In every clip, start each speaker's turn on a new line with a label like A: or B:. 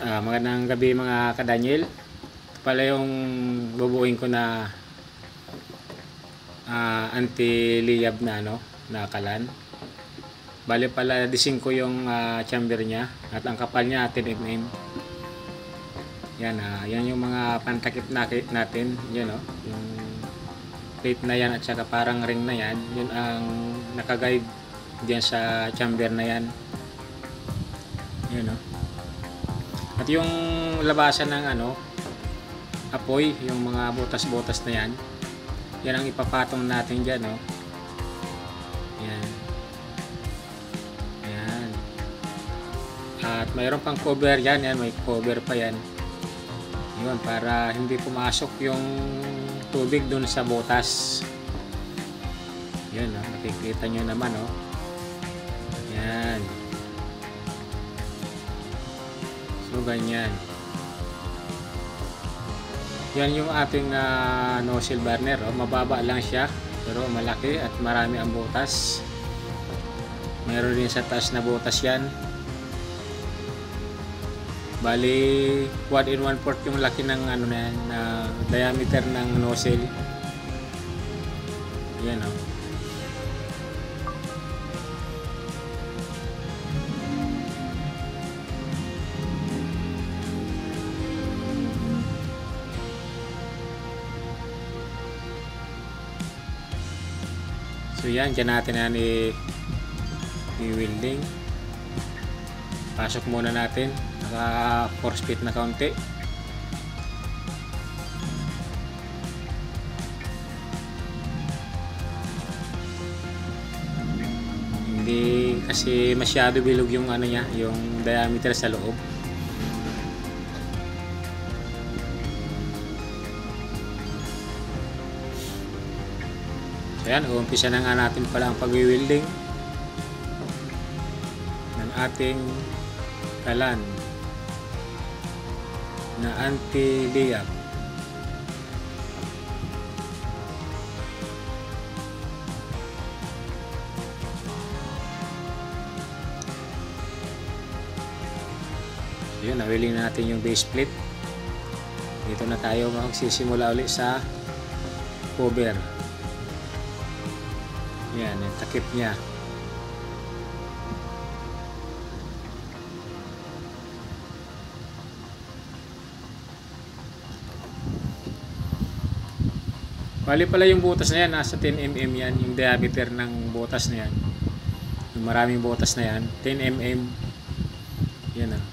A: Ah, magandang gabi mga kadanyel. Ito pala yung bubuin ko na ah, anti-liyab na ano, na kalan. Bale pala dising ko yung ah, chamber niya at ang kapal niya 10 mm. Yan ah, yan yung mga pantakip natin, yan oh, yung plate na yan at saka parang ring na yan, yun ang nakaguide diyan sa chamber na yan. Yan oh. At yung labasan ng ano, apoy, yung mga butas-butas na yan, yan ang ipapatong natin dyan, no? Yan. Yan. At mayroon pang cover yan, yan, may cover pa yan. Yun, para hindi pumasok yung tubig dun sa butas. Yan, no? Makikita nyo naman, no? So, ganyan. Yan yung ating ah, nozzle burner. Oh. Mababa lang siya. Pero malaki at marami ang butas. Meron din sa taas na butas yan. Bali, 1 in 1 port yung laki ng ano na na diameter ng nozzle. Yan oh. Yan, dyan natin yan i- i-welding. Pasok muna natin. Naka 4 feet na kaunti. Hindi kasi masyado bilog yung ano niya, yung diameter sa loob. So yan, umpisa na nga natin pala ang pag-wielding ng ating kalan na anti-layup. Yun, nawili na natin yung base plate. Dito na tayo magsisimula ulit sa cover. Yan, yung takip niya. Bali pala yung butas na yan, nasa 10 mm yan, yung diameter ng butas na yan. Yung maraming butas na yan, 10 mm. Yan ah.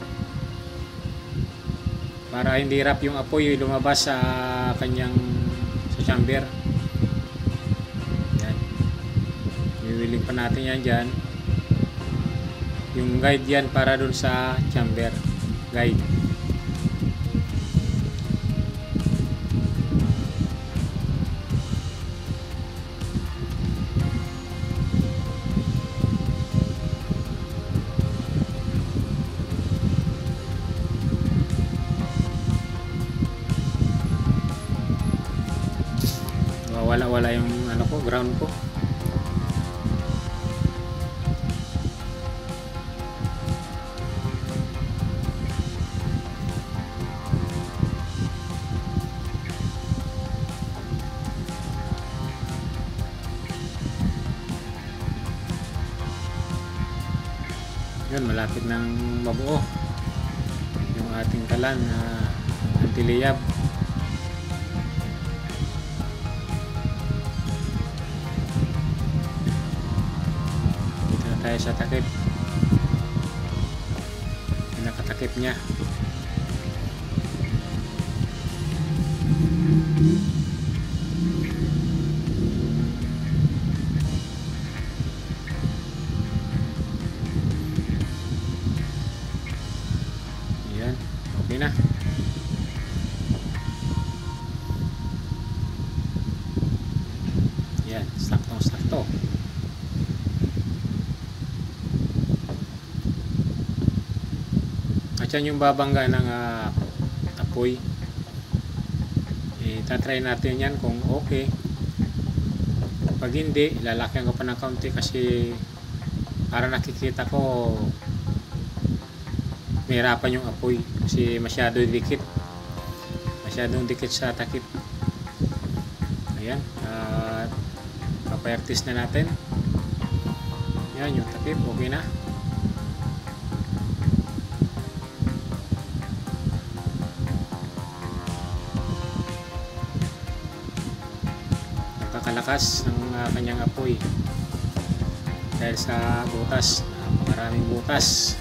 A: Para hindi rap yung apoy lumabas sa kanyang sa chamber. Iwiling pa natin yan dyan. Yung guide yan para dun sa chamber. Guide. wala wala yung ano ko ground ko yun malapit ng mabuo. Yung ating kalan na antiliyab dito na tayo sa takip. Yung nakatakip niya. yan At yan yung babangga ng ah, apoy. Eh, tatry natin yan kung okay. Pag hindi, lalakyan ko pa ng kaunti kasi para nakikita ko mahirapan yung apoy kasi masyado dikit masyadong dikit sa takip ayan at papairtis na natin yan yung takip okay na napakalakas ng uh, kanyang apoy. Dahil sa butas maraming butas